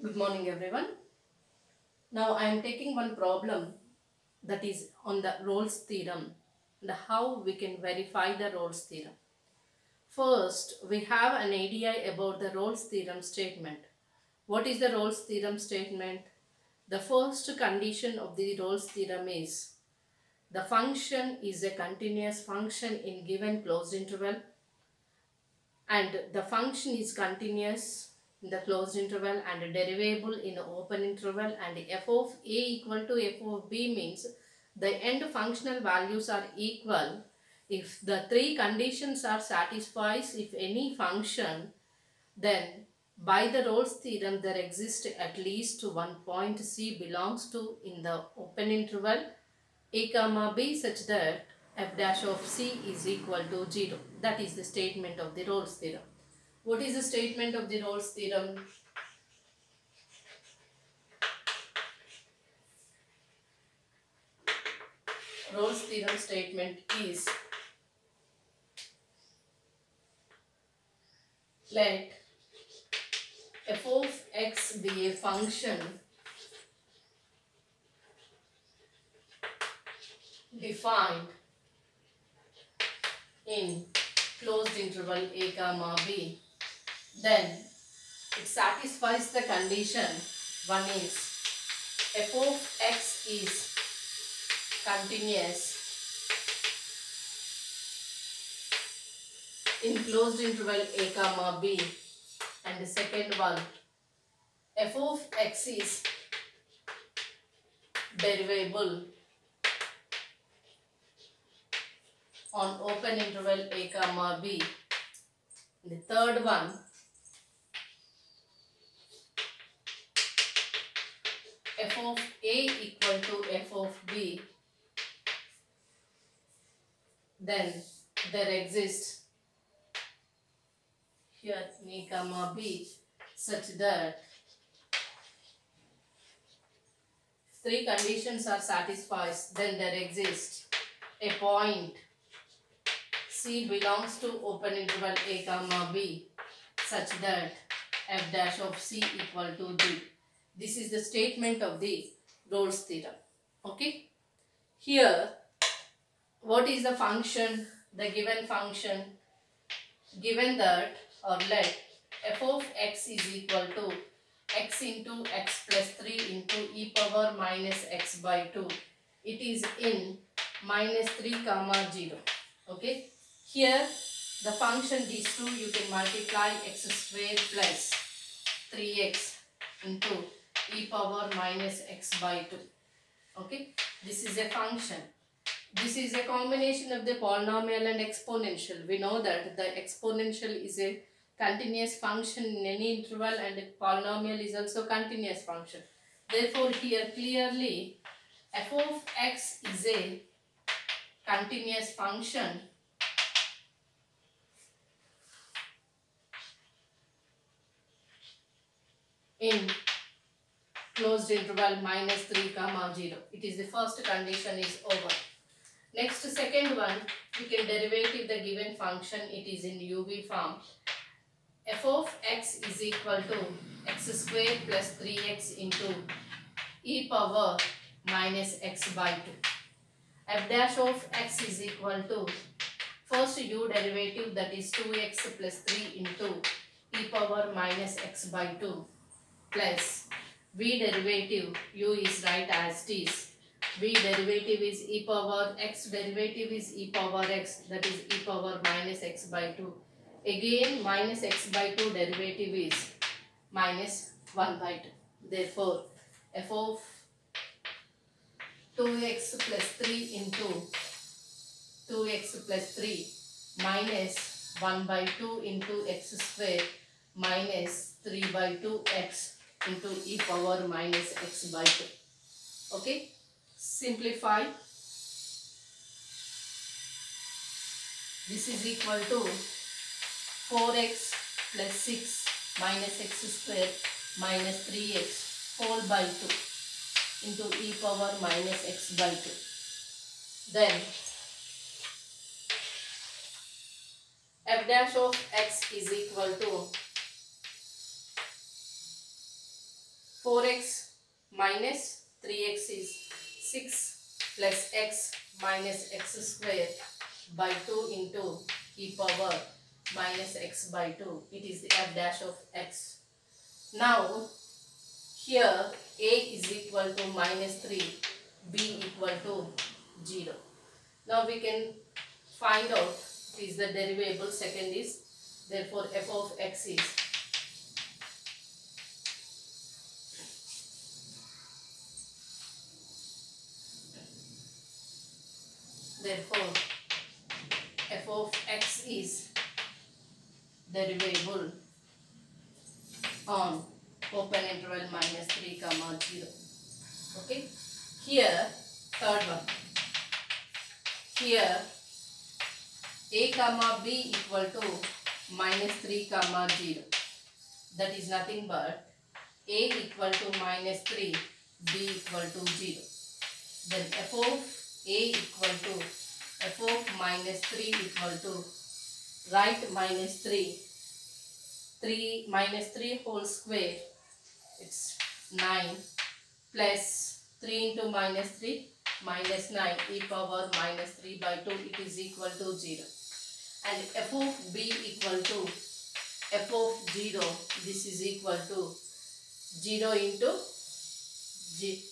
Good morning everyone. Now I am taking one problem that is on the Rolle's theorem and how we can verify the Rolle's theorem. First, we have an idea about the Rolle's theorem statement. What is the Rolle's theorem statement? The first condition of the Rolle's theorem is the function is a continuous function in given closed interval and the function is continuous in the closed interval and derivable in the open interval and f of a equal to f of b means the end functional values are equal. If the three conditions are satisfied if any function then by the Rolle's theorem there exists at least one point c belongs to in the open interval. A comma b such that f dash of c is equal to 0 that is the statement of the Rolle's theorem what is the statement of the Rolle's theorem? Rolle's theorem statement is let f of x be a function defined in closed interval a comma b then it satisfies the condition. One is f of x is continuous in closed interval a comma b. And the second one f of x is derivable on open interval a comma b. The third one f of a equal to f of b then there exists here a comma b such that three conditions are satisfied then there exists a point c belongs to open interval a comma b such that f dash of c equal to d this is the statement of the Rolle's theorem. Okay. Here, what is the function? The given function, given that or let f of x is equal to x into x plus 3 into e power minus x by 2. It is in minus 3 comma 0. Okay. Here, the function these two you can multiply x square plus 3x into e power minus x by 2. Okay, this is a function. This is a combination of the polynomial and exponential. We know that the exponential is a continuous function in any interval and the polynomial is also continuous function. Therefore, here clearly f of x is a continuous function in closed interval minus 3 comma 0. It is the first condition is over. Next second one, we can derivative the given function. It is in UV form. f of x is equal to x square plus 3x into e power minus x by 2. f dash of x is equal to first u derivative that is 2x plus 3 into e power minus x by 2 plus v derivative u is right as it is. V derivative is e power x derivative is e power x that is e power minus x by 2 again minus x by 2 derivative is minus 1 by 2 therefore f of 2x plus 3 into 2x plus 3 minus 1 by 2 into x square minus 3 by 2 x into e power minus x by 2. Okay. Simplify. This is equal to 4x plus 6 minus x square minus 3x whole by 2 into e power minus x by 2. Then f dash of x is equal to minus 3x is 6 plus x minus x square by 2 into e power minus x by 2. It is the f dash of x. Now, here a is equal to minus 3, b equal to 0. Now, we can find out is the derivable. Second is, therefore, f of x is Therefore, f of x is derivable on open interval minus 3 comma 0. Okay. Here, third one. Here, a comma b equal to minus 3 comma 0. That is nothing but a equal to minus 3, b equal to 0. Then f of a equal to f of minus 3 equal to right minus 3 3 minus 3 whole square. It's 9 plus 3 into minus 3 minus 9 e power minus 3 by 2 it is equal to 0 and f of b equal to f of 0 this is equal to 0 into g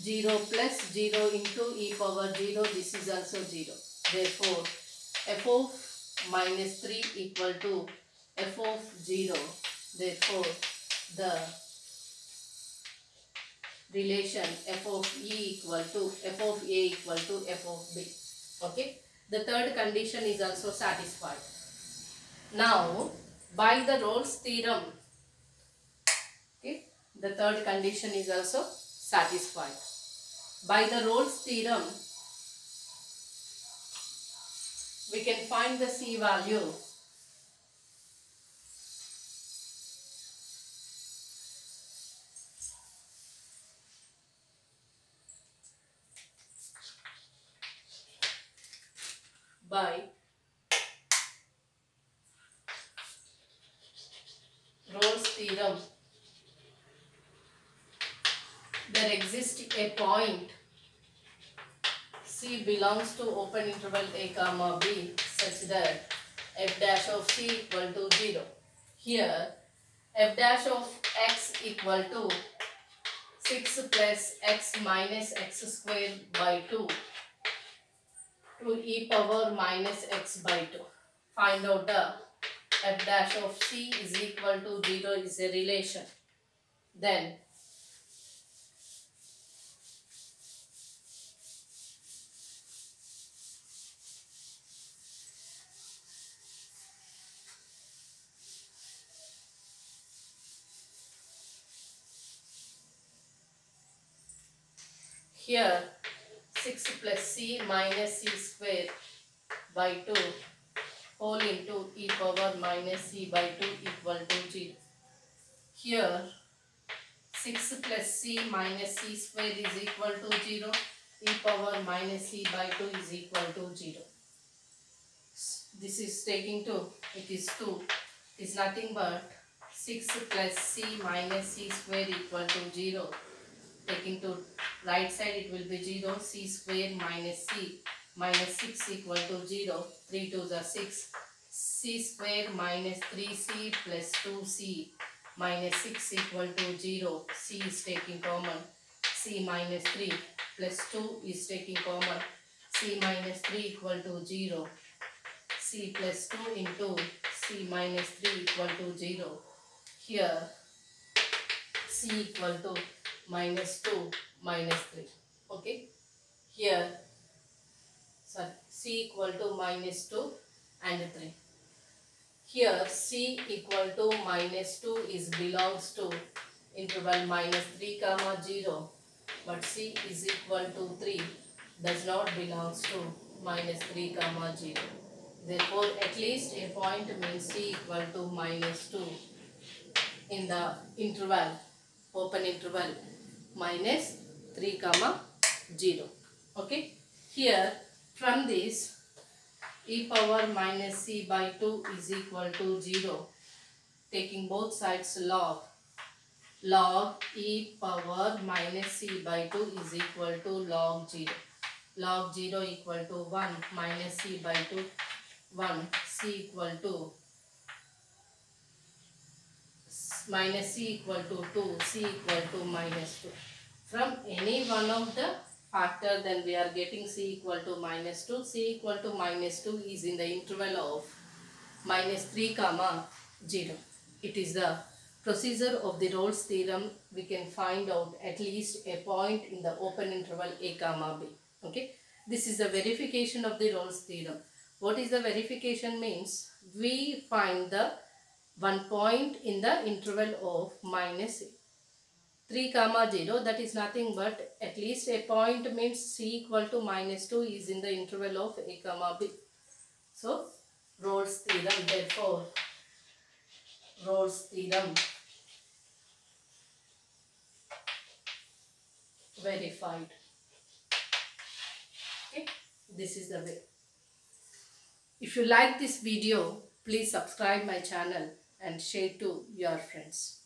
0 plus 0 into e power 0 this is also 0 therefore f of minus 3 equal to f of 0 therefore the relation f of e equal to f of a equal to f of b. Okay? The third condition is also satisfied. Now by the Rolle's theorem okay the third condition is also satisfied. By the Rolle's theorem, we can find the C value by Rolle's theorem there exists a point C belongs to open interval a comma b such that f dash of c equal to 0. Here f dash of x equal to 6 plus x minus x square by 2 to e power minus x by 2. Find out the f dash of c is equal to 0 is a relation. Then Here 6 plus c minus c square by 2 whole into e power minus c by 2 equal to 0. Here 6 plus c minus c square is equal to 0. e power minus c by 2 is equal to 0. This is taking 2. It is 2. It is nothing but 6 plus c minus c square equal to 0 taking to right side it will be 0 c square minus c minus 6 equal to 0 3 to the 6 c square minus 3c plus 2c minus 6 equal to 0 c is taking common c minus 3 plus 2 is taking common c minus 3 equal to 0 c plus 2 into c minus 3 equal to 0 here c equal to minus 2 minus 3 okay? Here sorry c equal to minus 2 and 3 here c equal to minus 2 is belongs to interval minus 3 comma 0 but c is equal to 3 does not belongs to minus 3 comma 0 therefore at least a point means c equal to minus 2 in the interval open interval minus 3 comma 0 okay here from this e power minus c by 2 is equal to 0 taking both sides log log e power minus c by 2 is equal to log 0. Log 0 equal to 1 minus c by 2 1 c equal to minus c equal to 2 c equal to minus 2 from any one of the factor then we are getting c equal to minus 2 c equal to minus 2 is in the interval of minus 3 comma 0 it is the procedure of the Rolle's theorem. We can find out at least a point in the open interval a comma b. Okay? This is the verification of the Rolle's theorem. What is the verification means? We find the one point in the interval of minus 3 comma 0 that is nothing but at least a point means c equal to minus 2 is in the interval of a comma b. So Rolle's theorem therefore Rolle's theorem verified. Okay, this is the way. If you like this video, please subscribe my channel and share to your friends.